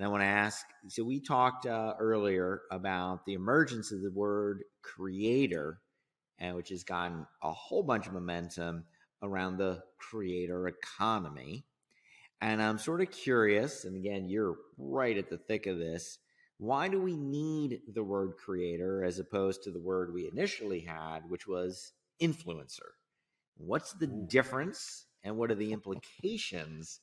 And I want to ask so, we talked uh, earlier about the emergence of the word creator, and which has gotten a whole bunch of momentum around the creator economy. And I'm sort of curious, and again, you're right at the thick of this. Why do we need the word creator as opposed to the word we initially had, which was influencer? What's the difference, and what are the implications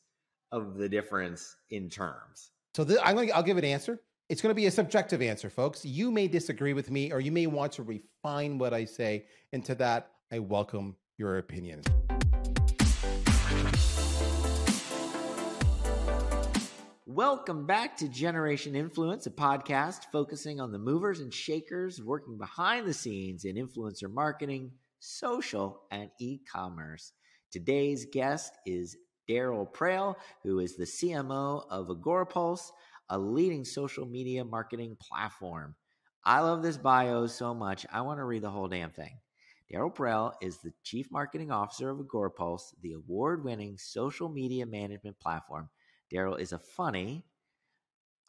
of the difference in terms? So th- I'm going. I'll give an answer. It's going to be a subjective answer, folks. You may disagree with me, or you may want to refine what I say. And to that, I welcome your opinions. Welcome back to Generation Influence, a podcast focusing on the movers and shakers working behind the scenes in influencer marketing, social, and e commerce. Today's guest is Darryl Praill, who is the CMO of Agorapulse, a leading social media marketing platform. I love this bio so much, I want to read the whole damn thing. Darryl Praill is the Chief Marketing Officer of Agorapulse, the award winning social media management platform. Darryl is a funny,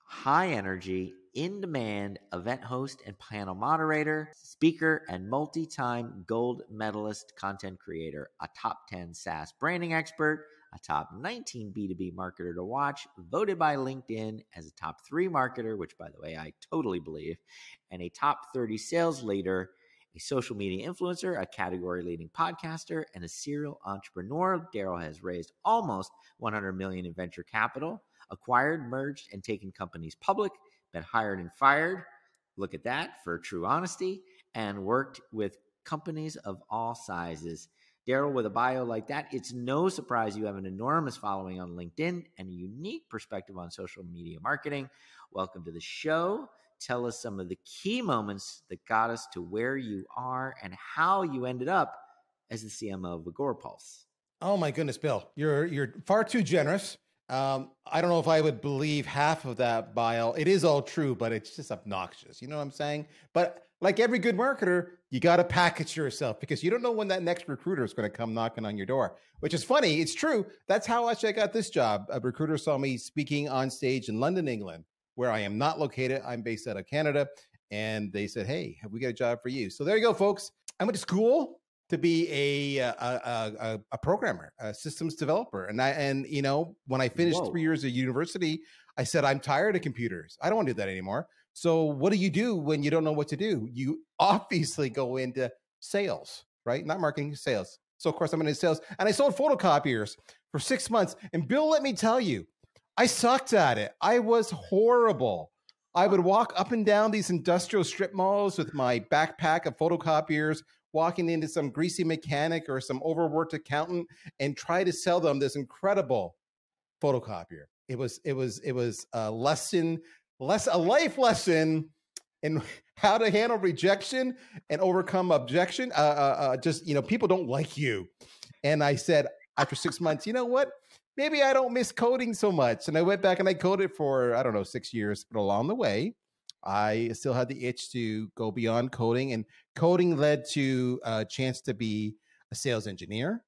high energy, in demand event host and panel moderator, speaker, and multi time gold medalist content creator, a top 10 SaaS branding expert, a top 19 B2B marketer to watch, voted by LinkedIn as a top three marketer, which, by the way, I totally believe, and a top 30 sales leader a social media influencer, a category leading podcaster, and a serial entrepreneur. Darryl has raised almost 100 million in venture capital, acquired, merged, and taken companies public, been hired and fired. Look at that for true honesty, and worked with companies of all sizes. Darryl, with a bio like that, it's no surprise you have an enormous following on LinkedIn and a unique perspective on social media marketing. Welcome to the show tell us some of the key moments that got us to where you are and how you ended up as the CMO of Agorapulse. Oh my goodness, Bill, you're you're far too generous. Um, I don't know if I would believe half of that bio. It is all true, but it's just obnoxious. You know what I'm saying? But like every good marketer, you got to package yourself because you don't know when that next recruiter is going to come knocking on your door. Which is funny. It's true. That's how actually I got this job. A recruiter saw me speaking on stage in London, England, where I am not located. I'm based out of Canada. And they said, Hey, have we got a job for you? So there you go, folks. I went to school to be a uh, a, a, a programmer, a systems developer. And I and you know, when I finished Whoa. three years of university, I said, I'm tired of computers. I don't want to do that anymore. So what do you do when you don't know what to do? You obviously go into sales, right? Not marketing, sales. So of course I'm into sales. And I sold photocopiers for six months. And Bill, let me tell you, I sucked at it. I was horrible. I would walk up and down these industrial strip malls with my backpack of photocopiers, walking into some greasy mechanic or some overworked accountant and try to sell them this incredible photocopier. It was it was it was a lesson, less a life lesson in how to handle rejection and overcome objection. Uh, uh, uh, just you know, people don't like you. And I said after six months, you know what? maybe I don't miss coding so much. And I went back and I coded for, I don't know, six years. But along the way, I still had the itch to go beyond coding. And coding led to a chance to be a sales engineer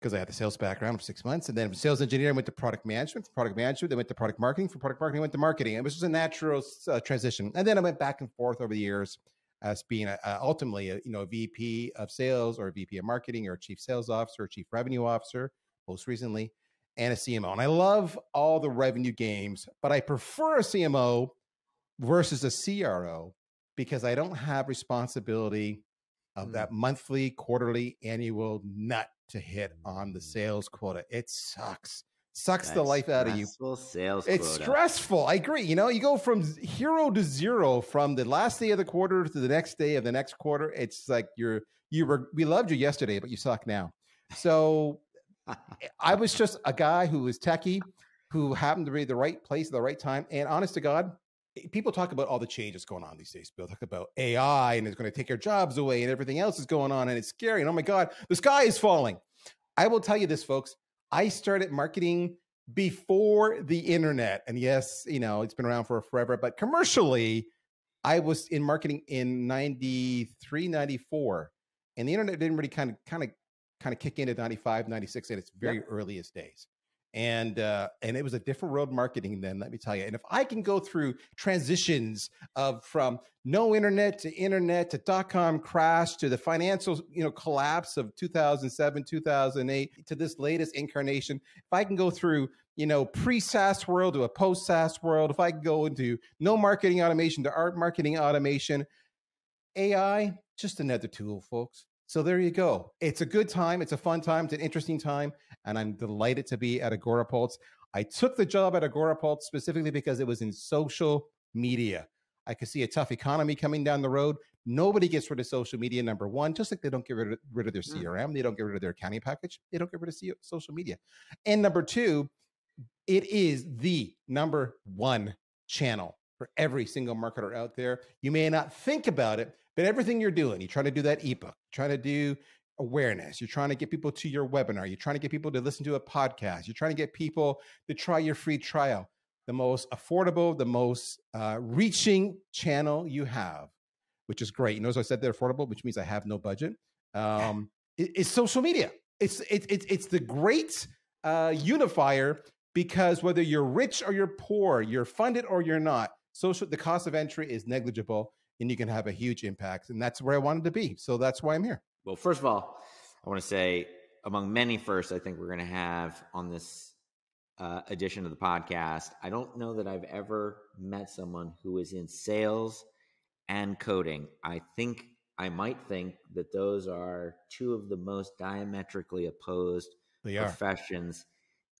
because I had the sales background for six months. And then sales engineer, I went to product management. From product management, then went to product marketing. From product marketing, I went to marketing. It was just a natural uh, transition. And then I went back and forth over the years as being a, a, ultimately a, you know, a VP of sales or a VP of marketing or a chief sales officer, or chief revenue officer, most recently and a CMO. And I love all the revenue games, but I prefer a CMO versus a CRO because I don't have responsibility of mm. that monthly, quarterly, annual nut to hit on the mm. sales quota. It sucks. Sucks That's the life out of you. Sales it's quota. stressful. I agree. You know, you go from hero to zero from the last day of the quarter to the next day of the next quarter. It's like you're you were we loved you yesterday, but you suck now. So I was just a guy who was techie, who happened to be the right place at the right time. And honest to God, eh, people talk about all the changes going on these days. Bill talk about AI and it's going to take your jobs away and everything else is going on and it's scary. And oh my God, the sky is falling. I will tell you this, folks. I started marketing before the internet. And yes, you know, it's been around for forever, but commercially, I was in marketing in 93, 94. And the internet didn't really kind of kind of kind of kick in at 95, 96 in its very yep. earliest days. And uh, and it was a different world marketing then. Let me tell you. And if I can go through transitions of from no internet to internet to dot com crash to the financial you know collapse of 2007 2008 to this latest incarnation if i can go through you know pre SaaS world to a post SaaS world if i can go into no marketing automation to art marketing automation ai just another tool folks so there you go it's a good time it's a fun time it's an interesting time and i'm delighted to be at agorapulse i took the job at agorapulse specifically because it was in social media I could see a tough economy coming down the road. Nobody gets rid of social media, number one, just like they don't get rid of, rid of their CRM, mm. they don't get rid of their accounting package, they don't get rid of social media. And number two, it is the number one channel for every single marketer out there. You may not think about it, but everything you're doing, you're trying to do that ebook, trying to do awareness, you're trying to get people to your webinar, you're trying to get people to listen to a podcast, you're trying to get people to try your free trial the most affordable, the most uh, reaching channel you have, which is great. You notice I said they're affordable, which means I have no budget. Um, it, it's social media. It's it, it, it's the great uh, unifier because whether you're rich or you're poor, you're funded or you're not, social the cost of entry is negligible, and you can have a huge impact. And that's where I wanted to be. So that's why I'm here. Well, first of all, I want to say among many firsts I think we're going to have on this uh, edition of the podcast. I don't know that I've ever met someone who is in sales and coding. I think I might think that those are two of the most diametrically opposed professions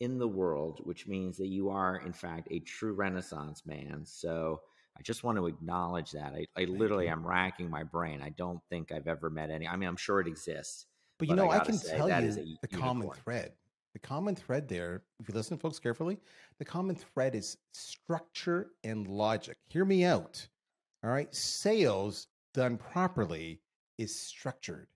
in the world, which means that you are, in fact, a true Renaissance man. So I just want to acknowledge that. I, I literally am racking my brain. I don't think I've ever met any. I mean, I'm sure it exists. But, but you know, I, I can tell you the common thread the common thread there, if you listen, folks, carefully, the common thread is structure and logic. Hear me out. All right. Sales done properly is structured.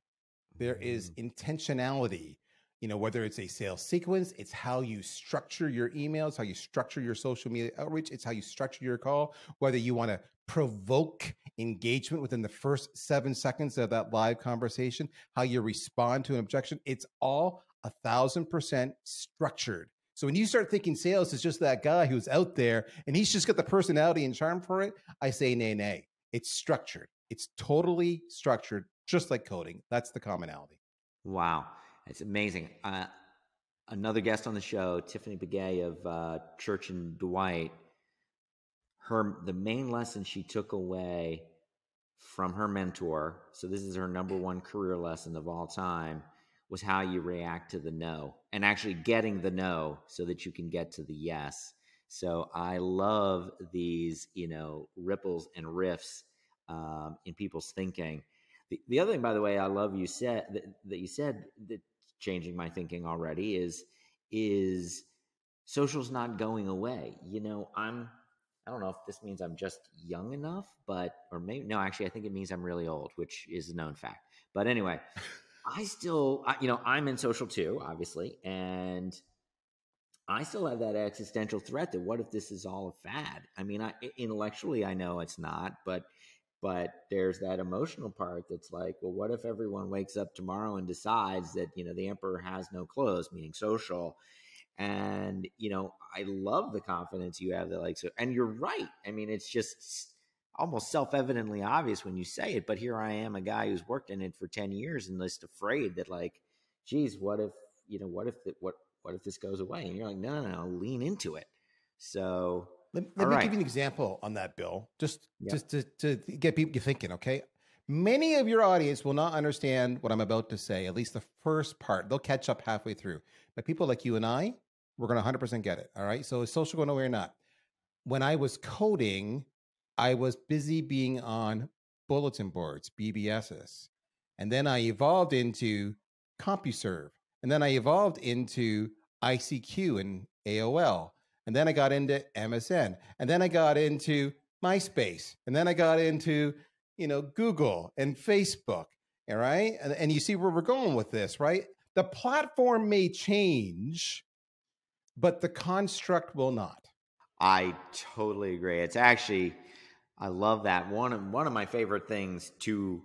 There is mm. intentionality. You know, whether it's a sales sequence, it's how you structure your emails, how you structure your social media outreach, it's how you structure your call, whether you want to provoke engagement within the first seven seconds of that live conversation, how you respond to an objection. It's all a thousand percent structured. So when you start thinking sales is just that guy who's out there and he's just got the personality and charm for it, I say nay, nay. It's structured. It's totally structured, just like coding. That's the commonality. Wow, it's amazing. Uh, another guest on the show, Tiffany Begay of uh, Church and Dwight. Her the main lesson she took away from her mentor. So this is her number one career lesson of all time was how you react to the no and actually getting the no so that you can get to the yes. So I love these, you know, ripples and riffs um, in people's thinking. The, the other thing, by the way, I love you said that, that you said that changing my thinking already is is social's not going away. You know, I'm I don't know if this means I'm just young enough, but or maybe no, actually I think it means I'm really old, which is a known fact. But anyway, I still, you know, I'm in social too, obviously, and I still have that existential threat that what if this is all a fad? I mean, I intellectually I know it's not, but but there's that emotional part that's like, well, what if everyone wakes up tomorrow and decides that you know the emperor has no clothes, meaning social, and you know, I love the confidence you have that like so, and you're right. I mean, it's just almost self-evidently obvious when you say it but here i am a guy who's worked in it for 10 years and just afraid that like geez what if you know what if the, what what if this goes away? And you're like no no no lean into it. So let, let me right. give you an example on that bill just just to, to get people thinking okay many of your audience will not understand what i'm about to say at least the first part they'll catch up halfway through but people like you and i we're going to 100% get it all right so is social going away or not when i was coding I was busy being on bulletin boards, BBSs. And then I evolved into CompuServe. And then I evolved into ICQ and AOL. And then I got into MSN. And then I got into MySpace. And then I got into, you know, Google and Facebook. All right. And, and you see where we're going with this, right? The platform may change, but the construct will not. I totally agree. It's actually I love that. One of one of my favorite things to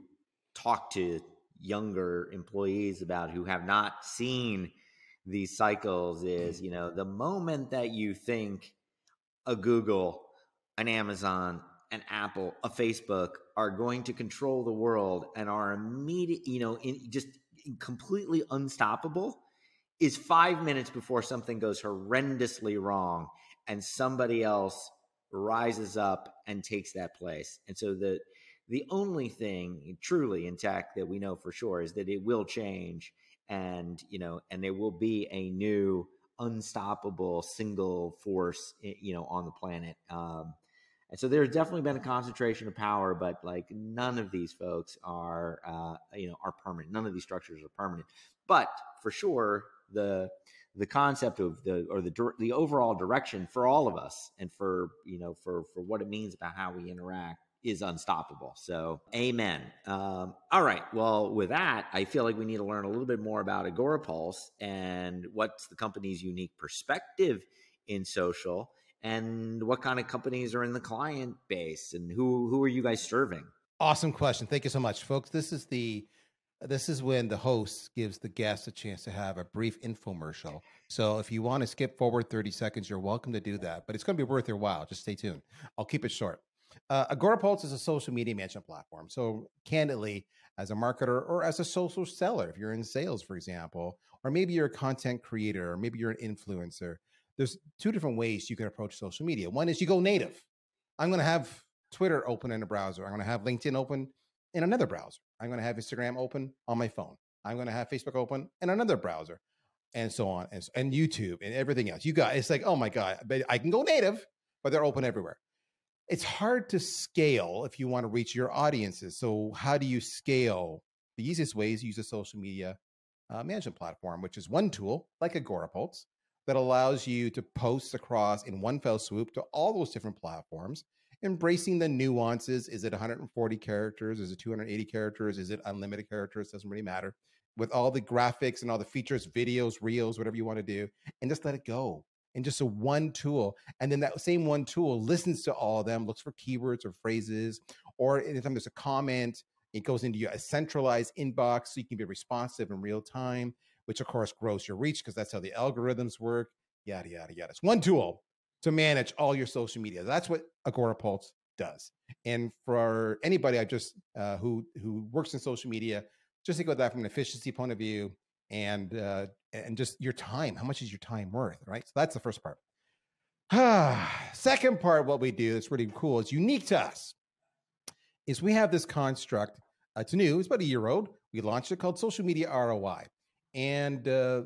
talk to younger employees about who have not seen these cycles is mm-hmm. you know the moment that you think a Google, an Amazon, an Apple, a Facebook are going to control the world and are immediate, you know, in, just completely unstoppable is five minutes before something goes horrendously wrong and somebody else rises up and takes that place. And so the the only thing truly in tech that we know for sure is that it will change and you know and there will be a new unstoppable single force you know on the planet um, and so there's definitely been a concentration of power but like none of these folks are uh, you know are permanent. None of these structures are permanent. But for sure the the concept of the or the the overall direction for all of us and for you know for for what it means about how we interact is unstoppable. So, amen. Um, all right. Well, with that, I feel like we need to learn a little bit more about Agorapulse and what's the company's unique perspective in social and what kind of companies are in the client base and who who are you guys serving? Awesome question. Thank you so much, folks. This is the this is when the host gives the guest a chance to have a brief infomercial. So if you want to skip forward 30 seconds, you're welcome to do that, but it's going to be worth your while. Just stay tuned. I'll keep it short. Uh, Agorapulse is a social media management platform. So, candidly, as a marketer or as a social seller, if you're in sales, for example, or maybe you're a content creator, or maybe you're an influencer, there's two different ways you can approach social media. One is you go native. I'm going to have Twitter open in a browser. I'm going to have LinkedIn open in another browser. I'm going to have Instagram open on my phone. I'm going to have Facebook open in another browser, and so on, and, and YouTube and everything else. You got it's like, oh my god, but I can go native, but they're open everywhere it's hard to scale if you want to reach your audiences. So, how do you scale? The easiest way is use a social media uh, management platform, which is one tool like Agorapulse that allows you to post across in one fell swoop to all those different platforms, embracing the nuances. Is it 140 characters? Is it 280 characters? Is it unlimited characters? Doesn't really matter. With all the graphics and all the features, videos, reels, whatever you want to do, and just let it go in just a one tool. And then that same one tool listens to all of them, looks for keywords or phrases, or anytime there's a comment, it goes into your centralized inbox so you can be responsive in real time, which of course grows your reach because that's how the algorithms work. Yada yada yada. It's one tool to manage all your social media. That's what Agorapulse does. And for anybody I just uh, who who works in social media, just think about that from an efficiency point of view and uh, and just your time. How much is your time worth? Right. So that's the first part. Second part, what we do that's really cool, it's unique to us, is we have this construct. Uh, it's new. It's about a year old. We launched it called Social Media ROI. And uh,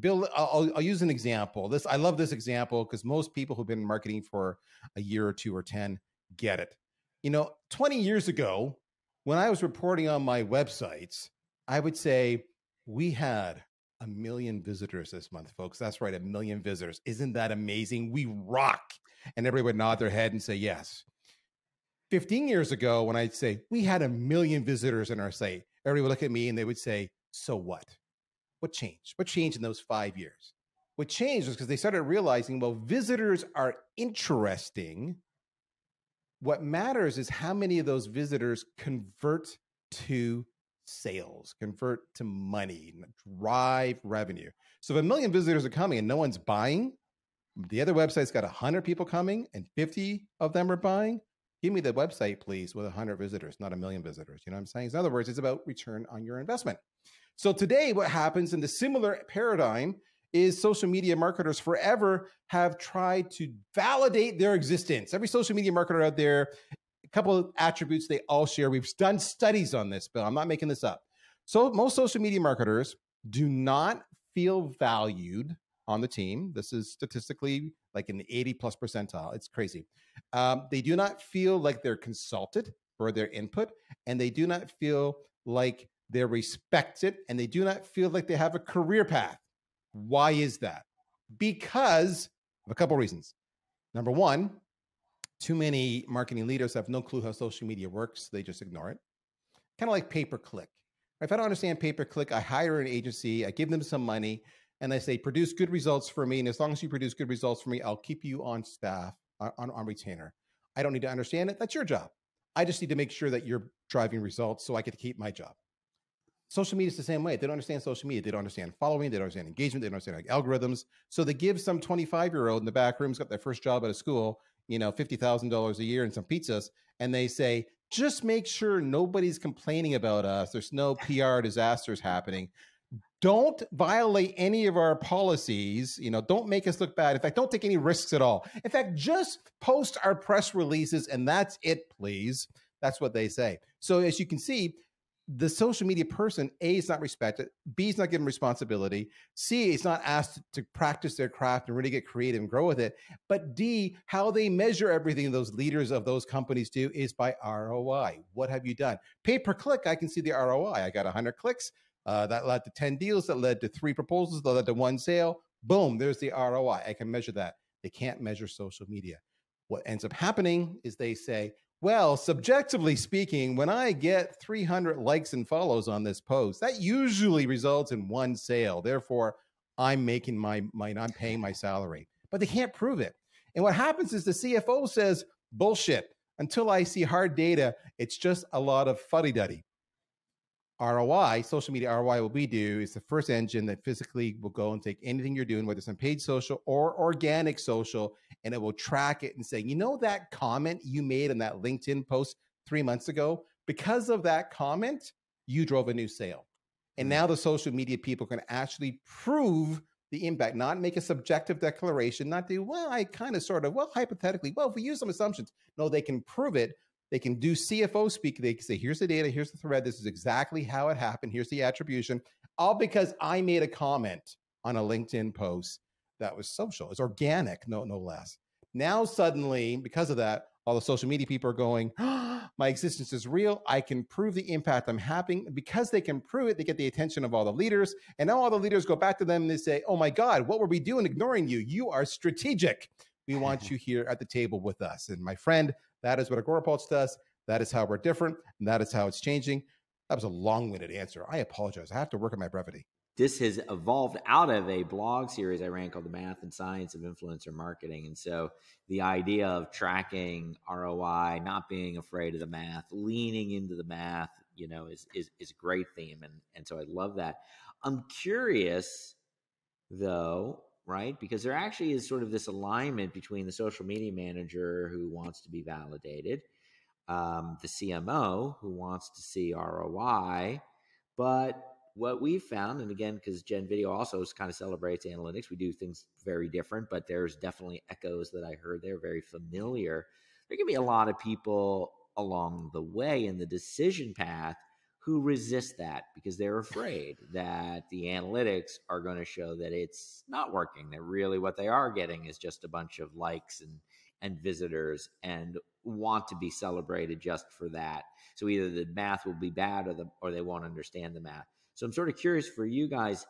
Bill, I'll, I'll, use an example. This I love this example because most people who've been in marketing for a year or two or ten get it. You know, 20 years ago, when I was reporting on my websites, I would say we had a million visitors this month, folks. That's right, a million visitors. Isn't that amazing? We rock. And everybody would nod their head and say yes. 15 years ago, when I'd say we had a million visitors in our site, everybody would look at me and they would say, So what? What changed? What changed in those five years? What changed was because they started realizing, well, visitors are interesting. What matters is how many of those visitors convert to sales, convert to money, drive revenue. So if a million visitors are coming and no one's buying, the other website's got 100 people coming and 50 of them are buying. Give me the website, please, with 100 visitors, not a million visitors. You know what I'm saying? In other words, it's about return on your investment. So today, what happens in the similar paradigm is social media marketers forever have tried to validate their existence. Every social media marketer out there couple of attributes they all share. We've done studies on this, Bill. I'm not making this up. So most social media marketers do not feel valued on the team. This is statistically like the 80 plus percentile. It's crazy. Um, they do not feel like they're consulted for their input, and they do not feel like they're respected, and they do not feel like they have a career path. Why is that? Because of a couple reasons. Number one, too many marketing leaders have no clue how social media works. They just ignore it. Kind of like pay per click. If I don't understand pay per click, I hire an agency, I give them some money, and I say, produce good results for me. And as long as you produce good results for me, I'll keep you on staff, on, on retainer. I don't need to understand it. That's your job. I just need to make sure that you're driving results so I get to keep my job. Social media is the same way. They don't understand social media. They don't understand following. They don't understand engagement. They don't understand like, algorithms. So they give some 25 year old in the back room's got their first job at a school, you know, $50,000 a year and some pizzas. And they say, just make sure nobody's complaining about us. There's no PR disasters happening. Don't violate any of our policies. You know, don't make us look bad. In fact, don't take any risks at all. In fact, just post our press releases and that's it, please. That's what they say. So as you can see, the social media person a is not respected b is not given responsibility c is not asked to practice their craft and really get creative and grow with it but d how they measure everything those leaders of those companies do is by roi what have you done? Pay per click i can see the roi i. Got 100 clicks uh, that led to 10 deals that led to three proposals that led to one sale. Boom there's the roi i can measure that. They can't measure social media. What ends up happening is they say well, subjectively speaking, when I get 300 likes and follows on this post, that usually results in one sale. Therefore, I'm making my, my I'm paying my salary. But they can't prove it. And what happens is the CFO says, bullshit. Until I see hard data, it's just a lot of fuddy duddy. ROI, social media ROI, what we do is the first engine that physically will go and take anything you're doing, whether it's on paid social or organic social, and it will track it and say, you know, that comment you made in that LinkedIn post three months ago, because of that comment, you drove a new sale. And mm-hmm. now the social media people can actually prove the impact, not make a subjective declaration, not do, well, I kind of sort of, well, hypothetically, well, if we use some assumptions. No, they can prove it they can do CFO speak. They can say, here's the data, here's the thread. This is exactly how it happened. Here's the attribution. All because I made a comment on a LinkedIn post that was social. It's organic, no, no less. Now, suddenly, because of that, all the social media people are going, oh, my existence is real. I can prove the impact I'm having. Because they can prove it, they get the attention of all the leaders. And now all the leaders go back to them and they say, oh my God, what were we doing ignoring you? You are strategic. We want you here at the table with us. And my friend, that is what Agorapulse does. That is how we're different, and that is how it's changing. That was a long-winded answer. I apologize. I have to work on my brevity. This has evolved out of a blog series I ran called The Math and Science of Influencer Marketing. And so the idea of tracking ROI, not being afraid of the math, leaning into the math, you know, is is, is a great theme. And, and so I love that. I'm curious, though, right? Because there actually is sort of this alignment between the social media manager who wants to be validated, um, the CMO who wants to see ROI. But what we've found, and again, because Gen Video also kind of celebrates analytics, we do things very different, but there's definitely echoes that I heard there, very familiar. There can be a lot of people along the way in the decision path who resist that because they're afraid that the analytics are going to show that it's not working that really what they are getting is just a bunch of likes and and visitors and want to be celebrated just for that. So either the math will be bad or the or they won't understand the math. So i'm sort of curious for you guys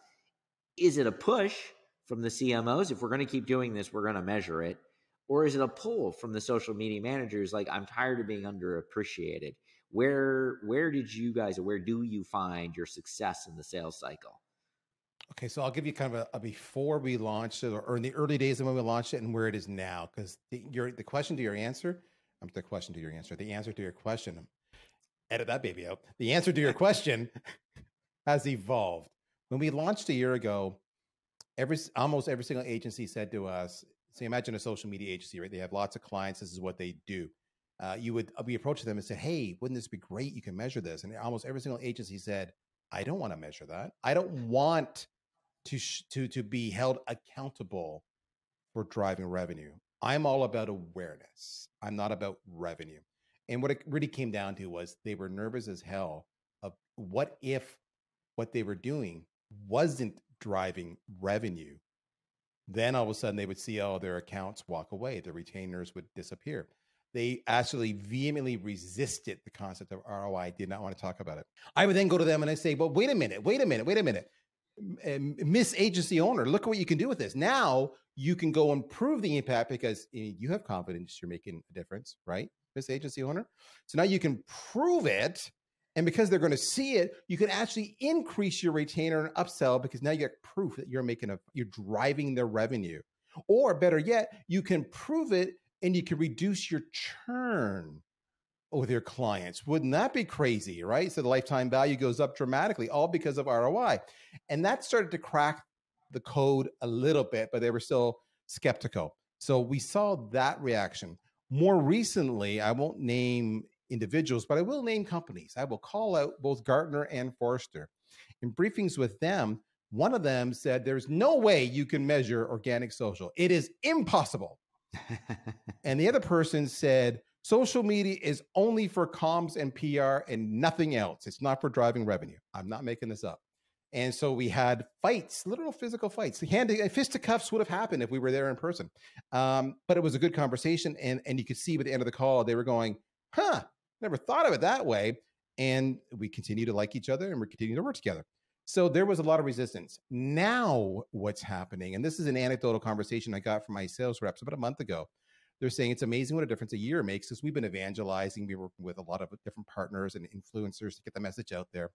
is it a push from the cmos if we're going to keep doing this we're going to measure it or is it a pull from the social media managers like i'm tired of being underappreciated where where did you guys or where do you find your success in the sales cycle? Okay so i'll give you kind of a, a before we launched it or in the early days of when we launched it and where it is now because the, your the question to your answer i'm um, the question to your answer the answer to your question edit that baby out. The answer to your question has evolved. When we launched a year ago every almost every single agency said to us so imagine a social media agency right? They have lots of clients this is what they do uh, you would be uh, approaching them and say, "Hey, wouldn't this be great? You can measure this." And almost every single agency said, "I don't want to measure that. I don't want to to to be held accountable for driving revenue. I'm all about awareness. I'm not about revenue." And what it really came down to was they were nervous as hell of what if what they were doing wasn't driving revenue. Then all of a sudden they would see all their accounts walk away, their retainers would disappear they actually vehemently resisted the concept of ROI, did not want to talk about it. I would then go to them and I say, well, wait a minute, wait a minute, wait a minute. Miss Agency Owner, look at what you can do with this. Now you can go and prove the impact because eh, you have confidence you're making a difference, right? Miss Agency Owner. So now you can prove it. And because they're going to see it, you can actually increase your retainer and upsell because now you get proof that you're making a, you're driving their revenue. Or better yet, you can prove it and you can reduce your churn with your clients. Wouldn't that be crazy, right? So the lifetime value goes up dramatically, all because of ROI. And that started to crack the code a little bit, but they were still skeptical. So we saw that reaction. More recently, I won't name individuals, but I will name companies. I will call out both Gartner and Forrester. In briefings with them, one of them said, There's no way you can measure organic social. It is impossible. And the other person said, Social media is only for comms and PR and nothing else. It's not for driving revenue. I'm not making this up. And so we had fights, literal physical fights. Hand fisticuffs would have happened if we were there in person. Um, but it was a good conversation. And, and you could see by the end of the call, they were going, huh, never thought of it that way. And we continue to like each other and we're continuing to work together. So there was a lot of resistance. Now, what's happening, and this is an anecdotal conversation I got from my sales reps about a month ago. They're saying it's amazing what a difference a year makes because we've been evangelizing. We working with a lot of different partners and influencers to get the message out there,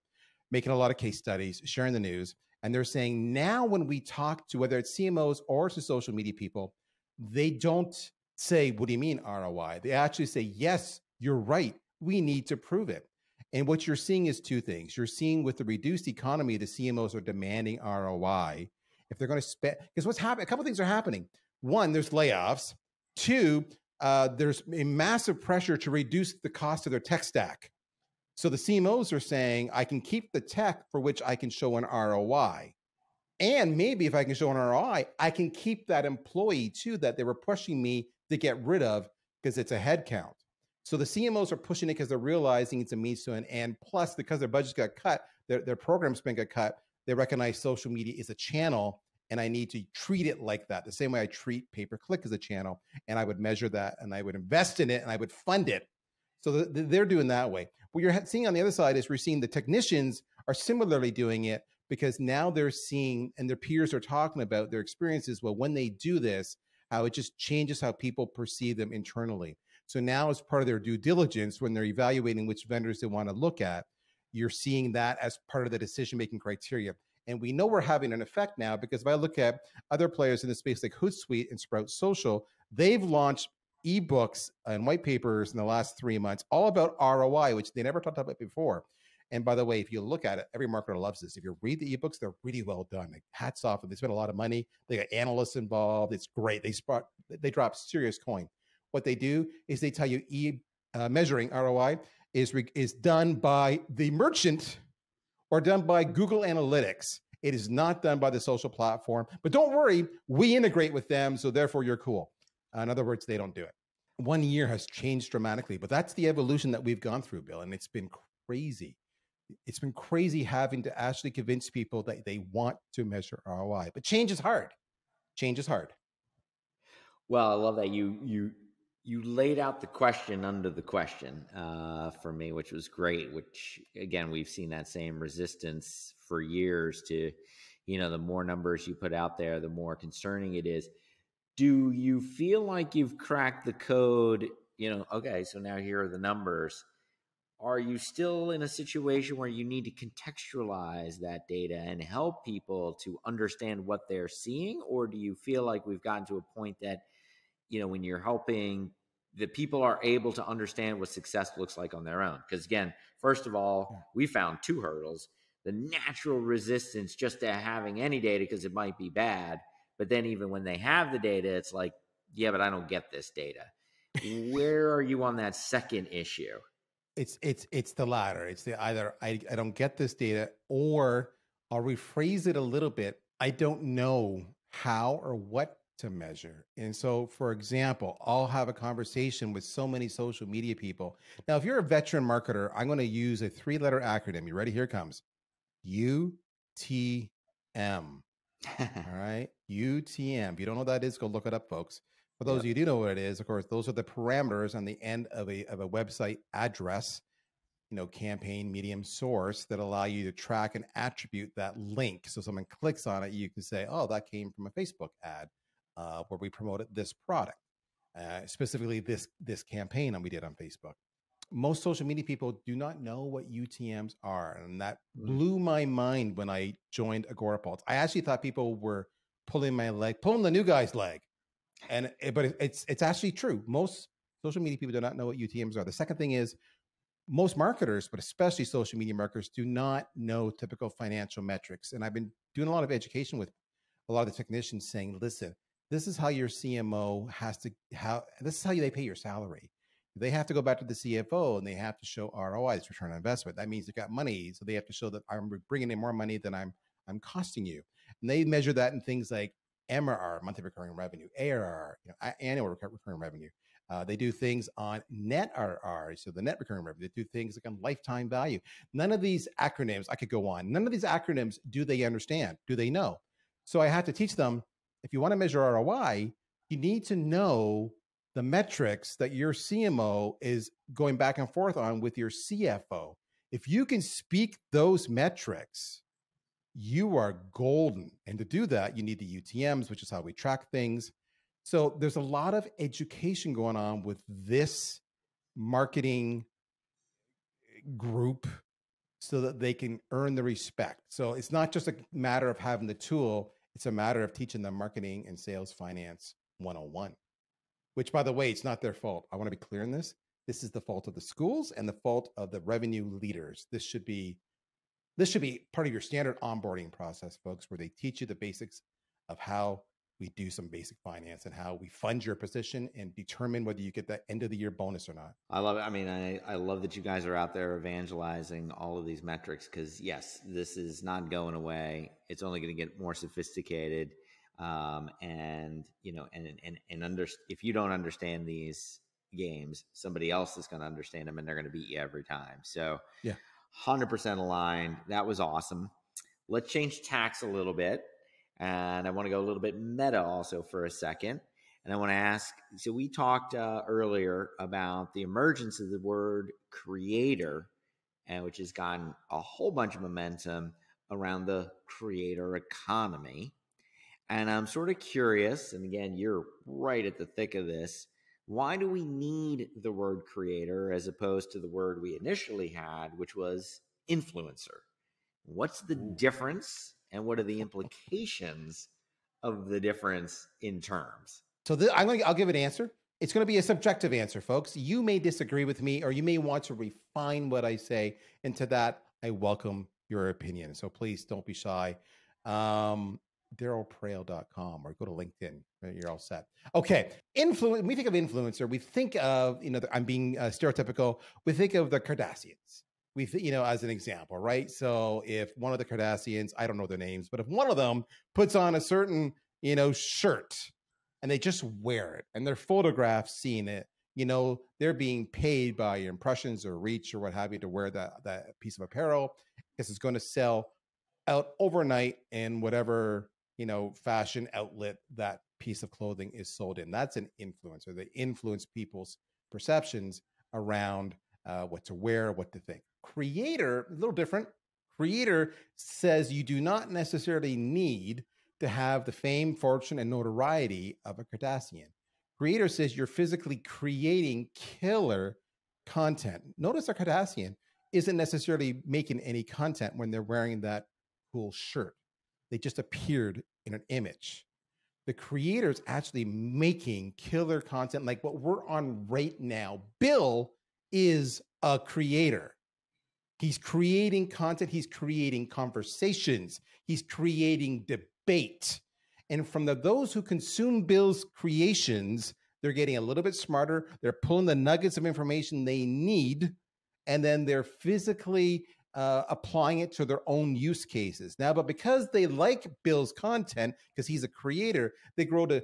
making a lot of case studies, sharing the news. And they're saying now, when we talk to whether it's CMOs or to social media people, they don't say, What do you mean ROI? They actually say, Yes, you're right. We need to prove it. And what you're seeing is two things. You're seeing with the reduced economy, the CMOs are demanding ROI. If they're going to spend, because what's happening, a couple things are happening. One, there's layoffs. Two, uh, there's a massive pressure to reduce the cost of their tech stack. So the CMOs are saying, I can keep the tech for which I can show an ROI. And maybe if I can show an ROI, I can keep that employee too that they were pushing me to get rid of because it's a headcount. So the CMOs are pushing it because they're realizing it's a means to an end. Plus, because their budgets got cut, their, their program spend got cut, they recognize social media is a channel and I need to treat it like that, the same way I treat pay per click as a channel. And I would measure that and I would invest in it and I would fund it. So the, the, they're doing that way. What you're seeing on the other side is we're seeing the technicians are similarly doing it because now they're seeing and their peers are talking about their experiences. Well, when they do this, how it just changes how people perceive them internally. So now, as part of their due diligence, when they're evaluating which vendors they want to look at, you're seeing that as part of the decision making criteria. And we know we're having an effect now because if I look at other players in the space like Hootsuite and Sprout Social, they've launched ebooks and white papers in the last three months all about ROI, which they never talked about before. And by the way, if you look at it, every marketer loves this. If you read the ebooks, they're really well done. Like, hats off. And they spend a lot of money. They got analysts involved. It's great. They spot they drop serious coin. What they do is they tell you e uh, measuring ROI is is done by the merchant or done by Google Analytics. It is not done by the social platform. But don't worry, we integrate with them, so therefore you're cool. In other words, they don't do it. One year has changed dramatically, but that's the evolution that we've gone through, Bill, and it's been crazy. It's been crazy having to actually convince people that they want to measure ROI. But change is hard. Change is hard. Well, I love that you you you laid out the question under the question uh, for me, which was great. Which again, we've seen that same resistance for years to, you know, the more numbers you put out there, the more concerning it is. Do you feel like you've cracked the code? You know, okay, so now here are the numbers. Are you still in a situation where you need to contextualize that data and help people to understand what they're seeing? Or do you feel like we've gotten to a point that you know when you're helping the people are able to understand what success looks like on their own. Because again first of all we found two hurdles the natural resistance just to having any data because it might be bad but then even when they have the data it's like yeah but i don't get this data. Where are you on that second issue? It's it's it's the latter. It's the either i, I don't get this data or i'll rephrase it a little bit. I don't know how or what to measure. And so, for example, I'll have a conversation with so many social media people. Now, if you're a veteran marketer, I'm going to use a three letter acronym. You ready? Here comes UTM. All right. UTM. If you don't know what that is, go look it up, folks. For those yep. of you who do know what it is, of course, those are the parameters on the end of a, of a website address, you know, campaign, medium, source that allow you to track and attribute that link. So someone clicks on it, you can say, oh, that came from a Facebook ad uh, where we promoted this product, uh, specifically this this campaign that we did on Facebook. Most social media people do not know what UTM's are, and that mm. blew my mind when I joined Agorapulse. I actually thought people were pulling my leg, pulling the new guy's leg, and but it, it's it's actually true. Most Social media people do not know what UTMs are. The second thing is most marketers, but especially social media marketers, do not know typical financial metrics. And I've been doing a lot of education with a lot of the technicians saying, listen, this is how your CMO has to how this is how they pay your salary. They have to go back to the CFO and they have to show ROI, it's return on investment. That means they've got money, so they have to show that I'm bringing in more money than I'm I'm costing you. And they measure that in things like MRR, monthly recurring revenue, ARR, you know, annual recurring revenue. Uh, they do things on net RR, so the net recurring revenue. They do things like on lifetime value. None of these acronyms, I could go on. None of these acronyms do they understand? Do they know? So I had to teach them if you want to measure ROI, you need to know the metrics that your CMO is going back and forth on with your CFO. If you can speak those metrics, you are golden. And to do that, you need the UTMs, which is how we track things. So there's a lot of education going on with this marketing group so that they can earn the respect. So it's not just a matter of having the tool, it's a matter of teaching them marketing and sales finance 101, which, by the way, it's not their fault. I want to be clear in this. This is the fault of the schools and the fault of the revenue leaders. This should be this should be part of your standard onboarding process, folks, where they teach you the basics of how we do some basic finance and how we fund your position and determine whether you get that end of the year bonus or not. I love it. I mean, I, I love that you guys are out there evangelizing all of these metrics because, yes, this is not going away. It's only going to get more sophisticated. Um, and, you know, and, and, and under, if you don't understand these games, somebody else is going to understand them and they're going to beat you every time. So, yeah, 100% aligned. That was awesome. Let's change tacks a little bit and I want to go a little bit meta also for a second. And I want to ask so, we talked uh, earlier about the emergence of the word creator, and which has gotten a whole bunch of momentum around the creator economy. And I'm sort of curious, and again, you're right at the thick of this. Why do we need the word creator as opposed to the word we initially had, which was influencer? What's the difference and what are the implications of the difference in terms? So I'm going to, I'll give an answer. It's going to be a subjective answer, folks. You may disagree with me, or you may want to refine what I say. And to that, I welcome your opinion. So please don't be shy. Um, darylpraill.com or go to LinkedIn. You're all set. Okay. Influence. We think of influencer, we think of, you know, I'm being uh, stereotypical. We think of the Kardashians we you know as an example right? So if one of the kardashians i don't know their names but if one of them puts on a certain you know shirt and they just wear it and they're photographed seeing it you know they're being paid by impressions or reach or what have you to wear that that piece of apparel because it's going to sell out overnight in whatever you know fashion outlet that piece of clothing is sold in. That's an influencer. They influence people's perceptions around uh, what to wear what to think Creator, a little different. Creator says you do not necessarily need to have the fame, fortune, and notoriety of a Kardashian. Creator says you're physically creating killer content. Notice a Kardashian isn't necessarily making any content when they're wearing that cool shirt. They just appeared in an image. The creator's actually making killer content like what we're on right now. Bill is a creator. He's creating content, he's creating conversations, he's creating debate. And from the, those who consume Bill's creations, they're getting a little bit smarter. They're pulling the nuggets of information they need, and then they're physically uh, applying it to their own use cases. Now, but because they like Bill's content, because he's a creator, they grow to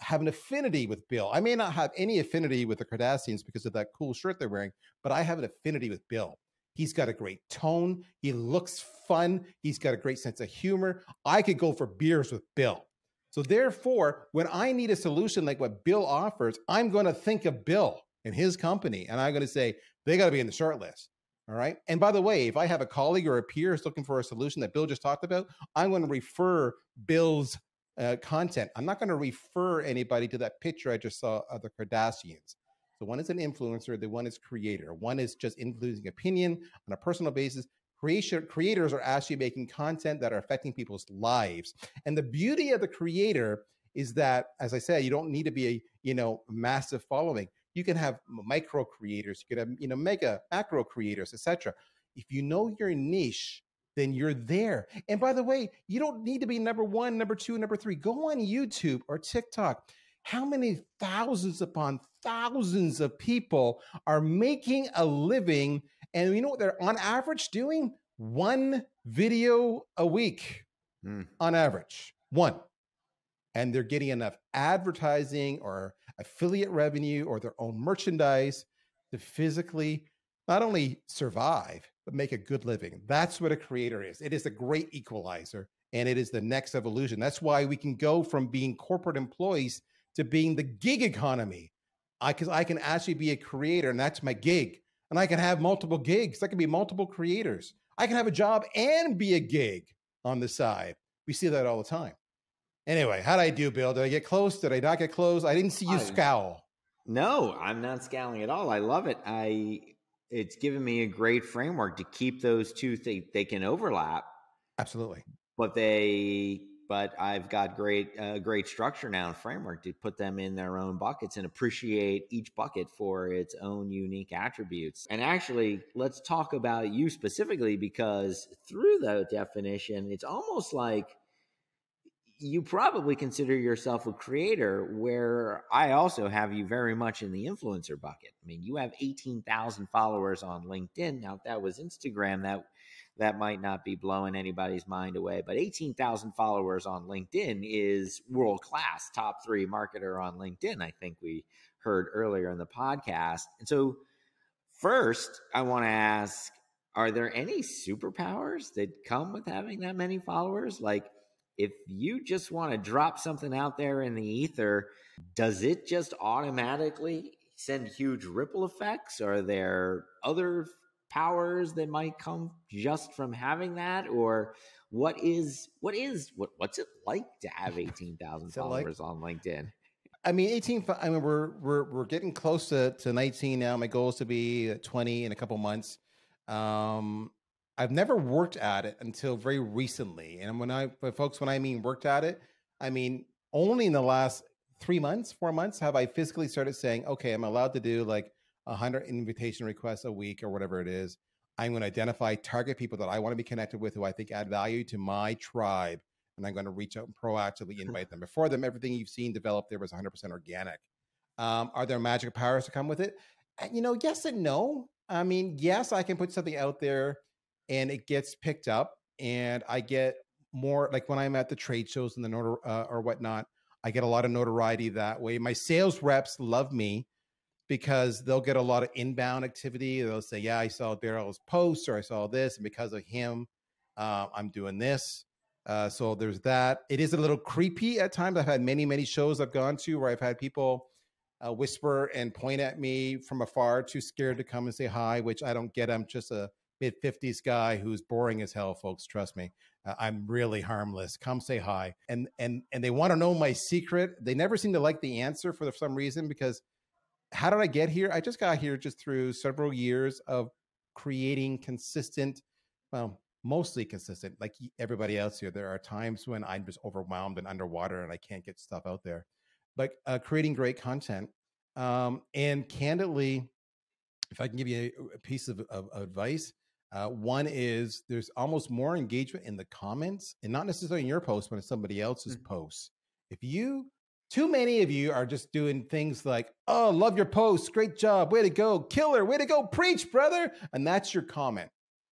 have an affinity with Bill. I may not have any affinity with the Kardashians because of that cool shirt they're wearing, but I have an affinity with Bill. He's got a great tone. He looks fun. He's got a great sense of humor. I could go for beers with Bill. So, therefore, when I need a solution like what Bill offers, I'm going to think of Bill and his company, and I'm going to say, they got to be in the short list. All right. And by the way, if I have a colleague or a peer is looking for a solution that Bill just talked about, I'm going to refer Bill's uh, content. I'm not going to refer anybody to that picture I just saw of the Kardashians. So one is an influencer, the one is creator. One is just influencing opinion on a personal basis. Creation, creators are actually making content that are affecting people's lives. And the beauty of the creator is that, as I said, you don't need to be a you know massive following. You can have micro creators, you could have, you know, mega macro creators, etc. If you know your niche, then you're there. And by the way, you don't need to be number one, number two, number three. Go on YouTube or TikTok. How many thousands upon thousands of people are making a living? And you know what they're on average doing? One video a week mm. on average. One. And they're getting enough advertising or affiliate revenue or their own merchandise to physically not only survive, but make a good living. That's what a creator is. It is a great equalizer and it is the next evolution. That's why we can go from being corporate employees to being the gig economy. I cuz I can actually be a creator and that's my gig. And I can have multiple gigs. I can be multiple creators. I can have a job and be a gig on the side. We see that all the time. Anyway, how did I do, Bill? Did I get close? Did I not get close? I didn't see you I, scowl. No, I'm not scowling at all. I love it. I it's given me a great framework to keep those two things. They can overlap, absolutely, but they. But I've got great, uh, great structure now and framework to put them in their own buckets and appreciate each bucket for its own unique attributes. And actually, let's talk about you specifically because through the definition, it's almost like you probably consider yourself a creator where I also have you very much in the influencer bucket. I mean, you have 18,000 followers on LinkedIn. Now, if that was Instagram, that that might not be blowing anybody's mind away, but 18,000 followers on LinkedIn is world class, top 3 marketer on LinkedIn, I think we heard earlier in the podcast. And so first, I want to ask are there any superpowers that come with having that many followers? Like if you just want to drop something out there in the ether, does it just automatically send huge ripple effects? Are there other powers that might come just from having that? Or what is what is what what's it like to have 18,000 followers like, on LinkedIn? I mean, 18. I mean, we're we're we're getting close to, to 19 now. My goal is to be 20 in a couple months. Um, I've never worked at it until very recently. And when I, folks, when I mean worked at it, I mean only in the last three months, four months have I physically started saying, okay, I'm allowed to do like 100 invitation requests a week or whatever it is. I'm going to identify target people that I want to be connected with who I think add value to my tribe. And I'm going to reach out and proactively invite them. Before them, everything you've seen develop there was 100% organic. Um, are there magic powers to come with it? And, you know, yes and no. I mean, yes, I can put something out there and it gets picked up and I get more like when I'm at the trade shows and the notor- uh, or whatnot, I get a lot of notoriety that way. My sales reps love me because they'll get a lot of inbound activity. They'll say, "Yeah, I saw Darryl's post or I saw this, and because of him, uh, I'm doing this." Uh, so there's that. It is a little creepy at times. I've had many, many shows I've gone to where I've had people uh, whisper and point at me from afar, too scared to come and say hi, which I don't get. I'm just a mid 50s guy who's boring as hell folks trust me uh, i'm really harmless come say hi and and and they want to know my secret they never seem to like the answer for some reason because how did i get here i just got here just through several years of creating consistent well mostly consistent like everybody else here there are times when i'm just overwhelmed and underwater and i can't get stuff out there but uh, creating great content um, and candidly if i can give you a, a piece of, of, advice uh, one is there's almost more engagement in the comments and not necessarily in your post, but in somebody else's mm-hmm. posts. If you, too many of you are just doing things like, oh, love your post, great job, way to go, killer, way to go, preach, brother. And that's your comment.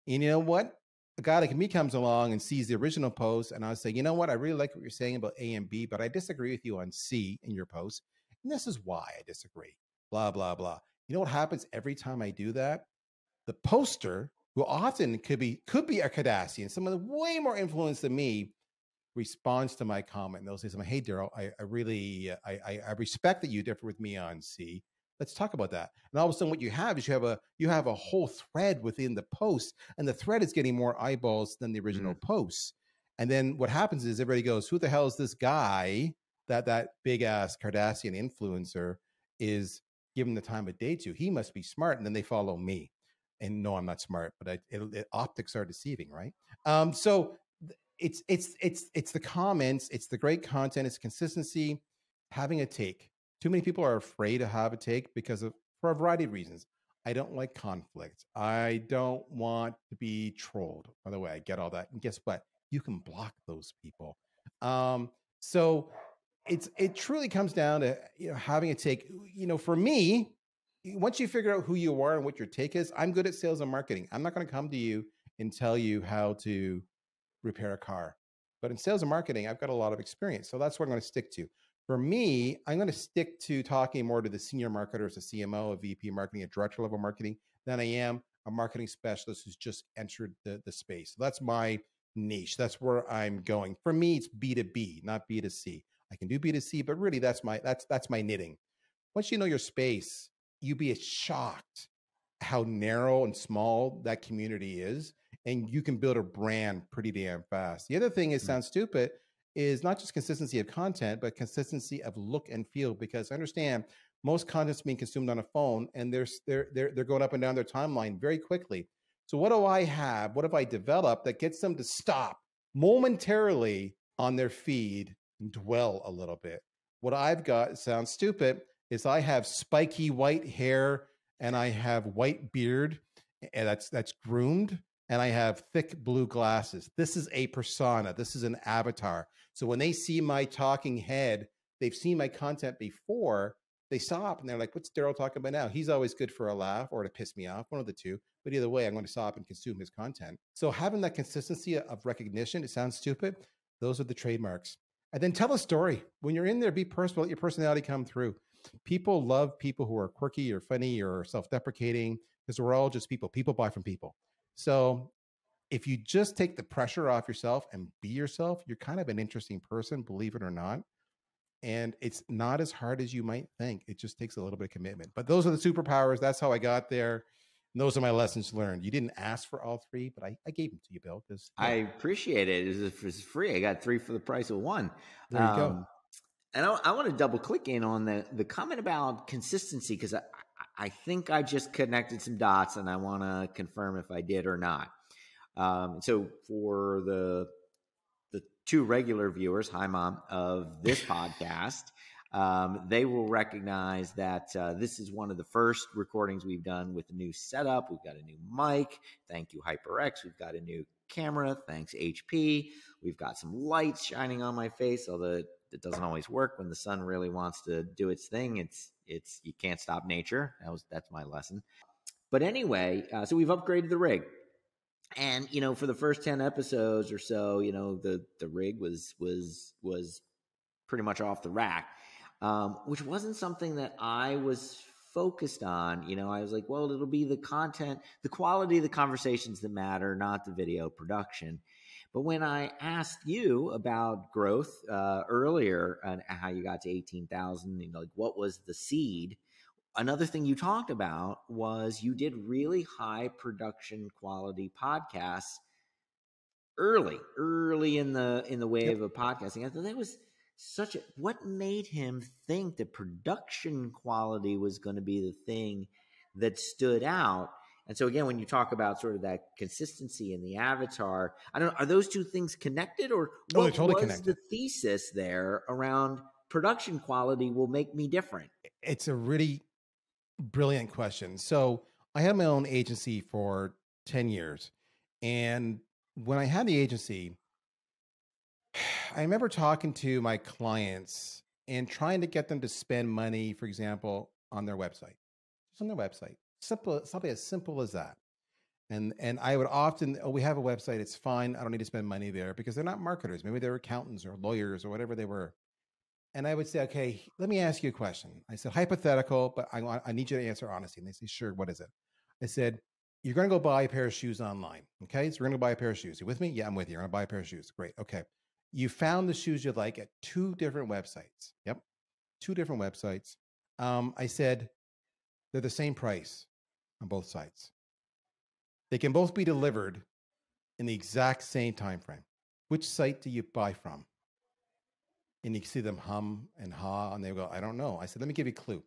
And you know what? A guy like me comes along and sees the original post, and I say, you know what? I really like what you're saying about A and B, but I disagree with you on C in your post. And this is why I disagree. Blah, blah, blah. You know what happens every time I do that? The poster who often could be could be a Kardashian, someone way more influenced than me, responds to my comment. They'll say something, "Hey, Darryl, I, I, really I, I, I respect that you differ with me on C. Let's talk about that." And all of a sudden, what you have is you have a you have a whole thread within the post, and the thread is getting more eyeballs than the original mm-hmm. posts. And then what happens is everybody goes, "Who the hell is this guy that that big ass Kardashian influencer is giving the time of day to? He must be smart." And then they follow me and no, I'm not smart, but I, it, it, optics are deceiving, right? Um, so it's it's it's it's the comments, it's the great content, it's consistency, having a take. Too many people are afraid to have a take because of for a variety of reasons. I don't like conflict. I don't want to be trolled. By the way, I get all that. And guess what? You can block those people. Um, so it's it truly comes down to you know having a take. You know, for me, once you figure out who you are and what your take is, I'm good at sales and marketing. I'm not going to come to you and tell you how to repair a car. But in sales and marketing, I've got a lot of experience. So that's what I'm going to stick to. For me, I'm going to stick to talking more to the senior marketers, a CMO, a VP marketing, a director level marketing, than I am a marketing specialist who's just entered the, the space. So that's my niche. That's where I'm going. For me, it's B2B, not B2C. I can do B2C, but really that's my that's that's my knitting. Once you know your space, you'd be shocked how narrow and small that community is and you can build a brand pretty damn fast. The other thing is mm-hmm. sounds stupid is not just consistency of content, but consistency of look and feel. Because I understand most content's being consumed on a phone, and they're they're they're they're going up and down their timeline very quickly. So what do I have? What have I developed that gets them to stop momentarily on their feed and dwell a little bit? What I've got sounds stupid is I have spiky white hair and I have white beard, and that's that's groomed and I have thick blue glasses. This is a persona. This is an avatar. So when they see my talking head, they've seen my content before, they stop and they're like, what's Darryl talking about now? He's always good for a laugh or to piss me off, one of the two. But either way, I'm going to stop and consume his content. So having that consistency of recognition, it sounds stupid. Those are the trademarks. And then tell a story. When you're in there, be personal, let your personality come through. People love people who are quirky or funny or self deprecating because we're all just people. People buy from people. So if you just take the pressure off yourself and be yourself, you're kind of an interesting person, believe it or not. And it's not as hard as you might think. It just takes a little bit of commitment. But those are the superpowers. That's how I got there. And those are my lessons learned. You didn't ask for all three, but I, I gave them to you, Bill. Because yeah. I appreciate it. It was free. I got three for the price of one. There you um, go. And I, I want to double click in on the the comment about consistency because I, I think I just connected some dots and I want to confirm if I did or not. Um, so for the the two regular viewers, hi mom, of this podcast, um, they will recognize that uh, this is one of the first recordings we've done with a new setup. We've got a new mic. Thank you, HyperX. We've got a new camera. Thanks, HP. We've got some lights shining on my face, although it doesn't always work when the sun really wants to do its thing. It's it's you can't stop nature. That was that's my lesson. But anyway, uh, so we've upgraded the rig, and you know, for the first ten episodes or so, you know, the the rig was was was pretty much off the rack, um, which wasn't something that I was focused on. You know, I was like, well, it'll be the content, the quality of the conversations that matter, not the video production. But when I asked you about growth uh, earlier and how you got to 18,000, you know, like what was the seed? Another thing you talked about was you did really high production quality podcasts early, early in the in the wave yep. of podcasting. I thought that was such a what made him think that production quality was going to be the thing that stood out and so again, when you talk about sort of that consistency in the avatar, I don't know, are those two things connected or oh, what totally was connected. the thesis there around production quality will make me different? It's a really brilliant question. So I had my own agency for 10 years. And when I had the agency, I remember talking to my clients and trying to get them to spend money, for example, on their website, just on their website. Simple, something as simple as that. And and I would often, oh, we have a website, it's fine. I don't need to spend money there because they're not marketers. Maybe they're accountants or lawyers or whatever they were. And I would say, okay, let me ask you a question. I said, hypothetical, but I want I need you to answer honestly. And they say, sure, what is it? I said, you're going to go buy a pair of shoes online. Okay. So we're going to buy a pair of shoes. You with me? Yeah, I'm with you. You're going to buy a pair of shoes. Great. Okay. You found the shoes you'd like at two different websites. Yep. Two different websites. Um, I said, they're the same price on both sites. They can both be delivered in the exact same time frame. Which site do you buy from? And you see them hum and ha, and they go, I don't know. I said, let me give you a clue.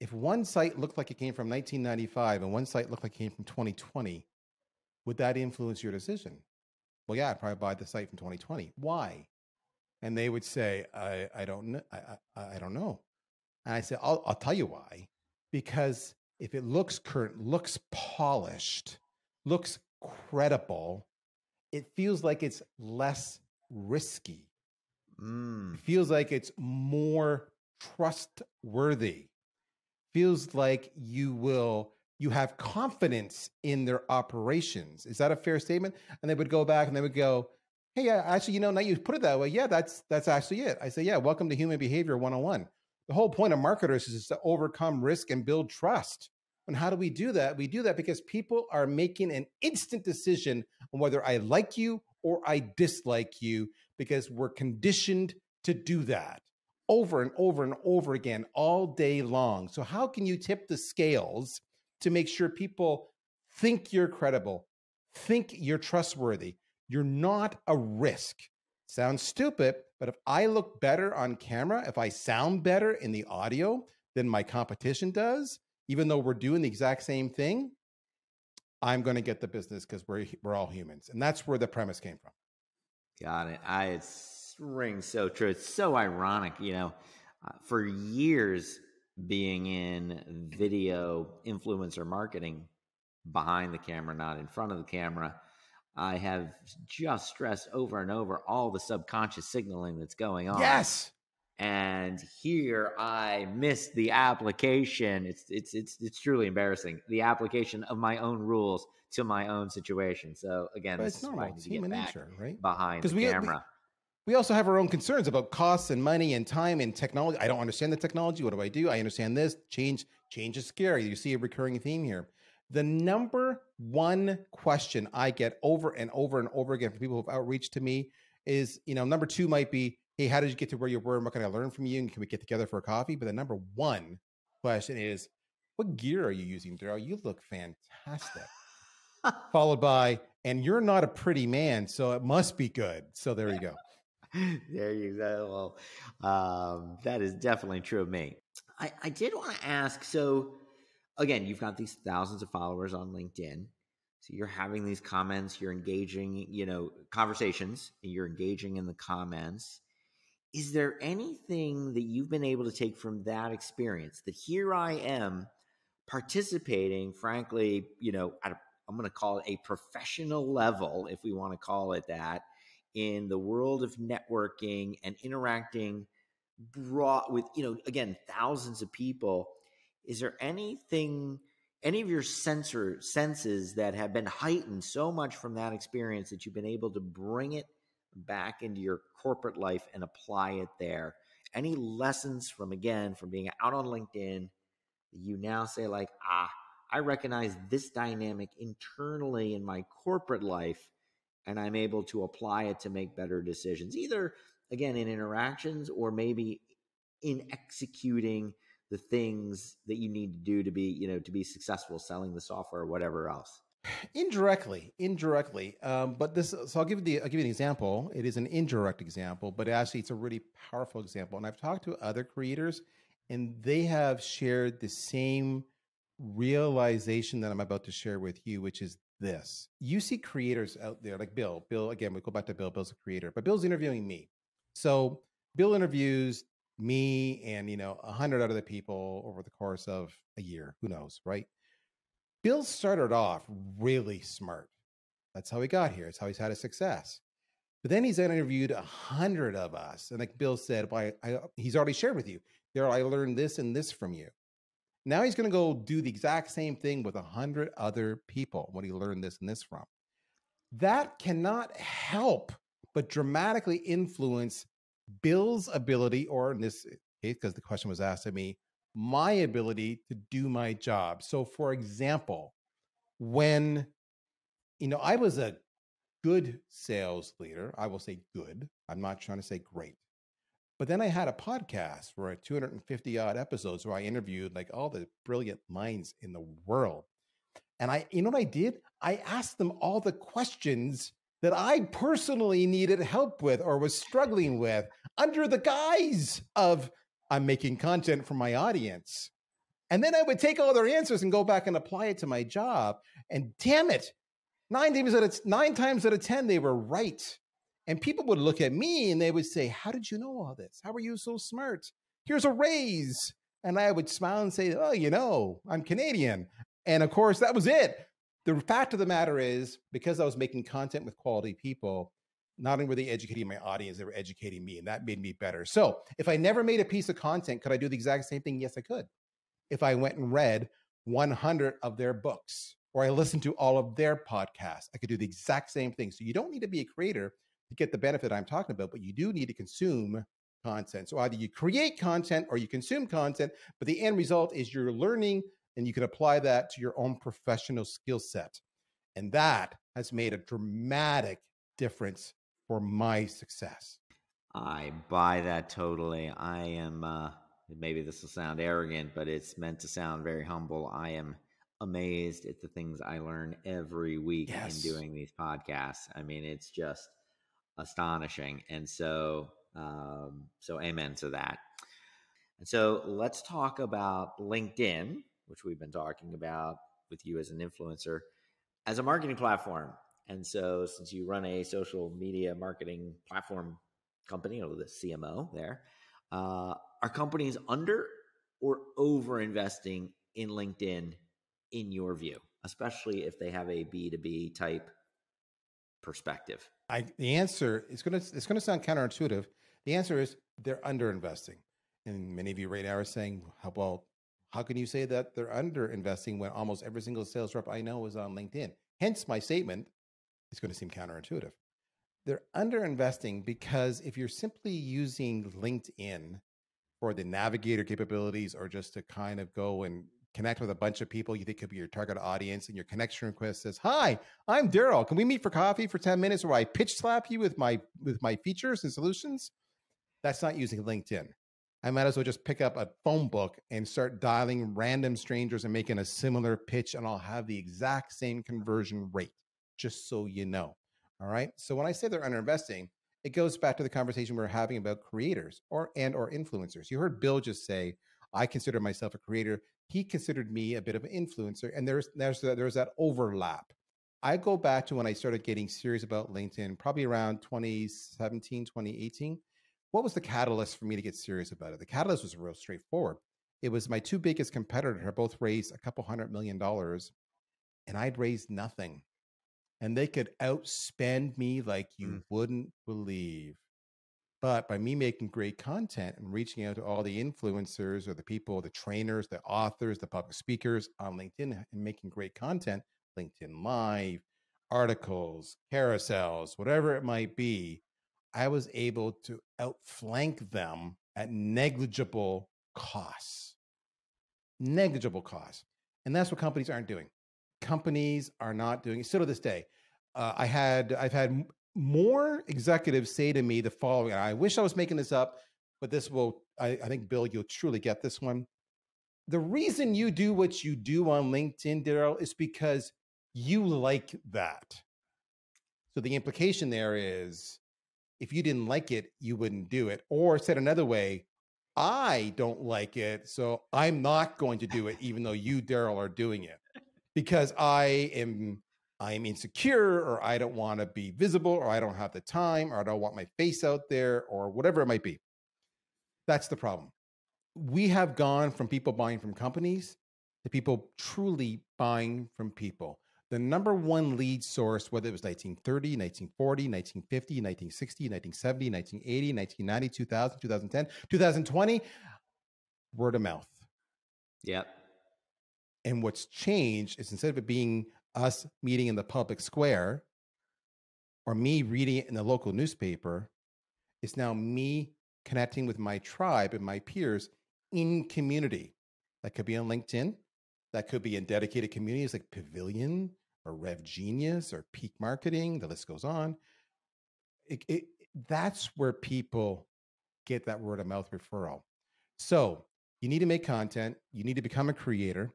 If one site looked like it came from 1995 and one site looked like it came from 2020, would that influence your decision? Well, yeah, I'd probably buy the site from 2020. Why? And they would say, I, I don't know. I, I, I don't know. And I said, I'll, I'll tell you why. Because if it looks current, looks polished, looks credible, it feels like it's less risky. Mm. Feels like it's more trustworthy. Feels like you will you have confidence in their operations. Is that a fair statement? And they would go back and they would go, "Hey, actually, you know, now you put it that way. Yeah, that's that's actually it." I say, "Yeah, welcome to human behavior 101." The whole point of marketers is to overcome risk and build trust. And how do we do that? We do that because people are making an instant decision on whether I like you or I dislike you because we're conditioned to do that over and over and over again all day long. So, how can you tip the scales to make sure people think you're credible, think you're trustworthy? You're not a risk. Sounds stupid, but if I look better on camera, if I sound better in the audio than my competition does, even though we're doing the exact same thing, I'm going to get the business because we're we're all humans, and that's where the premise came from. Got it. I it rings so true. It's so ironic, you know. Uh, for years, being in video influencer marketing, behind the camera, not in front of the camera, I have just stressed over and over all the subconscious signaling that's going on. Yes. And here I missed the application. It's it's it's it's truly embarrassing. The application of my own rules to my own situation. So again, But this it's is why I normal. It's human nature, right? behind the we- we- camera. We also have our own concerns about costs and money and time and technology. I don't understand the technology. What do I do? I understand this. Change change is scary. You see a recurring theme here. The number one question I get over and over and over again from people who've outreach to me is, you know, number two might be, hey, how did you get to where you were? And what can I learn from you? And can we get together for a coffee? But the number one question is, what gear are you using, Darryl? You look fantastic. Followed by, and you're not a pretty man, so it must be good. So there you go. there you go. Well, um, that is definitely true of me. I, I did want to ask. So, again, you've got these thousands of followers on LinkedIn. So you're having these comments, you're engaging, you know, conversations, you're engaging in the comments. Is there anything that you've been able to take from that experience that here I am participating, frankly, you know, at a, I'm going to call it a professional level, if we want to call it that, in the world of networking and interacting brought with you know again thousands of people is there anything any of your sensor senses that have been heightened so much from that experience that you've been able to bring it back into your corporate life and apply it there? Any lessons from again from being out on linkedin you now say like ah i recognize this dynamic internally in my corporate life and I'm able to apply it to make better decisions, either again in interactions or maybe in executing the things that you need to do to be, you know, to be successful selling the software or whatever else. indirectly indirectly um, but this so i'll give you the i'll give you an example. It is an indirect example but actually it's a really powerful example. And i've talked to other creators and they have shared the same realization that i'm about to share with you which is this. You see creators out there like bill. Bill again we go back to bill. Bill's a creator but bill's interviewing me. So bill interviews me and you know a hundred other people over the course of a year who knows right Bill started off really smart. That's how he got here. It's how he's had a success. But then he's interviewed a hundred of us, and like Bill said, "Why? I, he's already shared with you. There, I learned this and this from you." Now he's going to go do the exact same thing with a hundred other people. When he learned this and this from, that cannot help but dramatically influence Bill's ability, or in this case, because the question was asked of me, my ability to do my job. So, for example, when you know I was a good sales leader, I will say good. I'm not trying to say great. But then I had a podcast where I 250 odd episodes where I interviewed like all the brilliant minds in the world. And I, you know what I did? I asked them all the questions that I personally needed help with or was struggling with under the guise of I'm making content for my audience. And then I would take all their answers and go back and apply it to my job. And damn it, nine times out of nine times out of ten, they were right. And people would look at me and they would say, How did you know all this? How are you so smart? Here's a raise. And I would smile and say, Oh, you know, I'm Canadian. And of course, that was it. The fact of the matter is, because I was making content with quality people, not only were they educating my audience, they were educating me, and that made me better. So if I never made a piece of content, could I do the exact same thing? Yes, I could. If I went and read 100 of their books or I listened to all of their podcasts, I could do the exact same thing. So you don't need to be a creator to get the benefit I'm talking about, but you do need to consume content. So either you create content or you consume content, but the end result is you're learning and you can apply that to your own professional skill set. And that has made a dramatic difference for my success. I buy that totally. I am, uh, maybe this will sound arrogant, but it's meant to sound very humble. I am amazed at the things I learn every week yes. in doing these podcasts. I mean, it's just astonishing. And so, um, so amen to that. And so let's talk about LinkedIn which we've been talking about with you as an influencer, as a marketing platform. And so, since you run a social media marketing platform company, or the CMO there, uh, are companies under or over investing in LinkedIn in your view, especially if they have a B2B type perspective? I, the answer is going to it's going to sound counterintuitive. The answer is they're under investing, and many of you right now are saying, "How well how can you say that they're under investing when almost every single sales rep I know is on LinkedIn? Hence, my statement is going to seem counterintuitive. They're under investing because if you're simply using LinkedIn for the navigator capabilities or just to kind of go and connect with a bunch of people you think could be your target audience and your connection request says hi i'm darryl can we meet for coffee for 10 minutes where i pitch slap you with my with my features and solutions that's not using linkedin I might as well just pick up a phone book and start dialing random strangers and making a similar pitch, and I'll have the exact same conversion rate, just so you know. All right. So when I say they're underinvesting, it goes back to the conversation we are having about creators or and or influencers. You heard Bill just say, I consider myself a creator. He considered me a bit of an influencer, and there's there's there's that overlap. I go back to when I started getting serious about LinkedIn, probably around 2017, 2018 what was the catalyst for me to get serious about it? The catalyst was real straightforward. It was my two biggest competitors had both raised a couple hundred million dollars, and I'd raised nothing. And they could outspend me like you mm. wouldn't believe. But by me making great content and reaching out to all the influencers or the people, the trainers, the authors, the public speakers on LinkedIn and making great content, LinkedIn Live, articles, carousels, whatever it might be, I was able to outflank them at negligible costs. Negligible costs. And that's what companies aren't doing. Companies are not doing still to this day. Uh, I had I've had more executives say to me the following. I wish I was making this up, but this will I, I think Bill, you'll truly get this one. The reason you do what you do on LinkedIn, Darryl, is because you like that. So the implication there is if you didn't like it, you wouldn't do it. Or said another way, I don't like it, so I'm not going to do it, even though you, Darryl, are doing it because I am I'm insecure or I don't want to be visible or I don't have the time or I don't want my face out there or whatever it might be. That's the problem. We have gone from people buying from companies to people truly buying from people the number one lead source, whether it was 1930, 1940, 1950, 1960, 1970, 1980, 1990, 2000, 2010, 2020, word of mouth. Yep. And what's changed is instead of it being us meeting in the public square or me reading it in the local newspaper, it's now me connecting with my tribe and my peers in community. That could be on LinkedIn. That could be in dedicated communities like Pavilion or RevGenius or Peak Marketing. The list goes on. It, it, that's where people get that word of mouth referral. So you need to make content. You need to become a creator.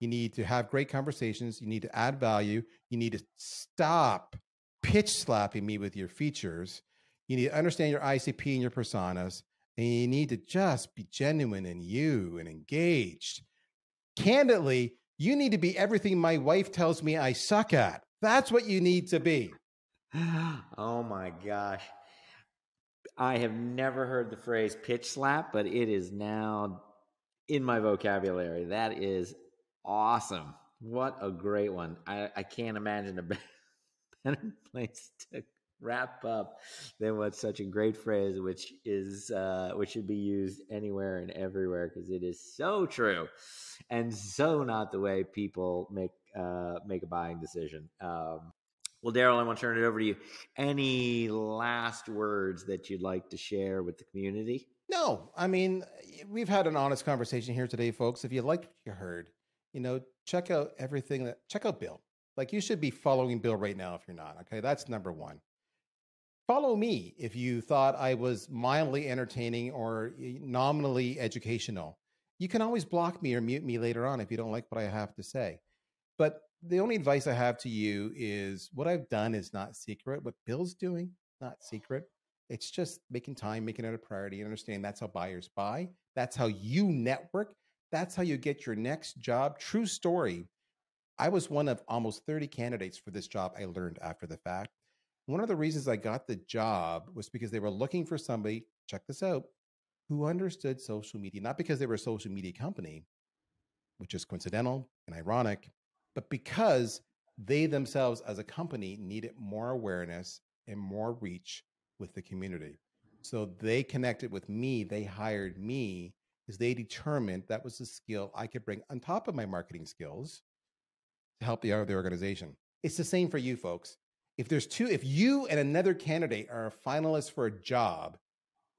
You need to have great conversations. You need to add value. You need to stop pitch slapping me with your features. You need to understand your ICP and your personas. And you need to just be genuine and you and engaged candidly, you need to be everything my wife tells me I suck at. That's what you need to be. Oh my gosh. I have never heard the phrase pitch slap, but it is now in my vocabulary. That is awesome. What a great one. I, I can't imagine a better place to wrap up than what's such a great phrase, which is uh, which should be used anywhere and everywhere because it is so true, and so not the way people make uh, make a buying decision. Um, well, Darryl, I want to turn it over to you. Any last words that you'd like to share with the community? No, I mean we've had an honest conversation here today, folks. If you liked what you heard, you know, check out everything that check out Bill. Like you should be following Bill right now if you're not. Okay, that's number one. Follow me if you thought I was mildly entertaining or eh, nominally educational. You can always block me or mute me later on if you don't like what I have to say. But the only advice I have to you is what I've done is not secret. What Bill's doing, not secret. It's just making time, making it a priority, and understanding that's how buyers buy. That's how you network. That's how you get your next job. True story. I was one of almost 30 candidates for this job I learned after the fact. One of the reasons I got the job was because they were looking for somebody, check this out, who understood social media, not because they were a social media company, which is coincidental and ironic, but because they themselves as a company needed more awareness and more reach with the community. So they connected with me, they hired me because they determined that was the skill I could bring on top of my marketing skills to help the other organization. It's the same for you folks if there's two, if you and another candidate are a finalist for a job,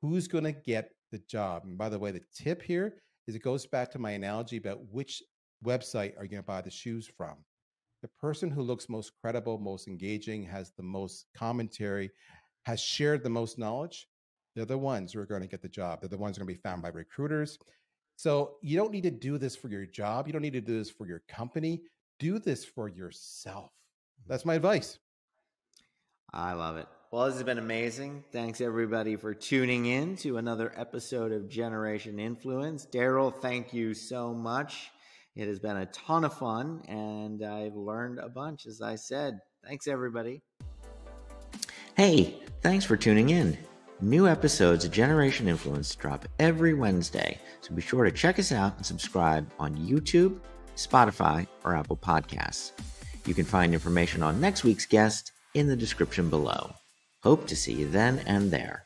who's going to get the job? And by the way, the tip here is it goes back to my analogy about which website are you going to buy the shoes from? The person who looks most credible, most engaging, has the most commentary, has shared the most knowledge, they're the ones who are going to get the job. They're the ones who are going to be found by recruiters. So you don't need to do this for your job. You don't need to do this for your company. Do this for yourself. Mm-hmm. That's my advice. I love it. Well, this has been amazing. Thanks everybody for tuning in to another episode of Generation Influence. Darryl, thank you so much. It has been a ton of fun and I've learned a bunch, as I said. Thanks, everybody. Hey, thanks for tuning in. New episodes of Generation Influence drop every Wednesday, so be sure to check us out and subscribe on YouTube, Spotify, or Apple Podcasts. You can find information on next week's guest in the description below. Hope to see you then and there.